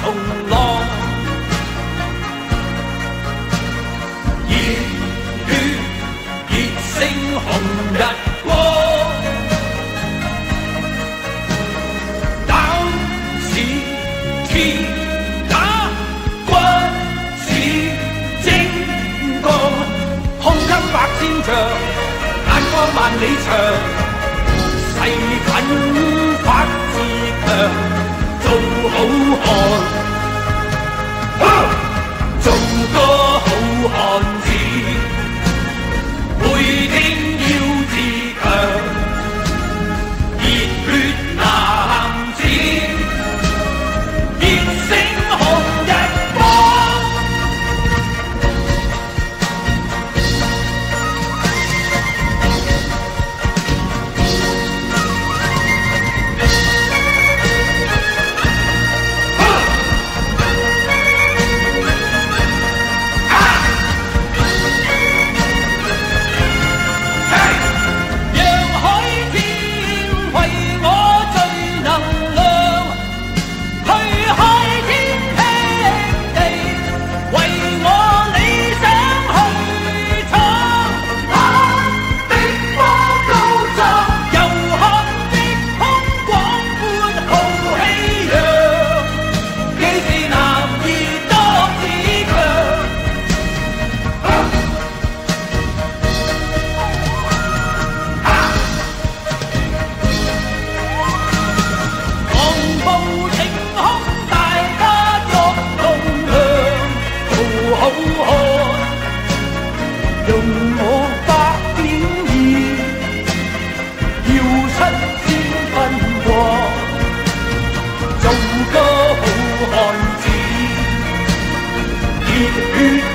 重浪热血，热胜红日光，胆似天，打军似精，个胸襟百千丈，眼光万里长，势奋。用我百点热要出千分光做个好汉子热血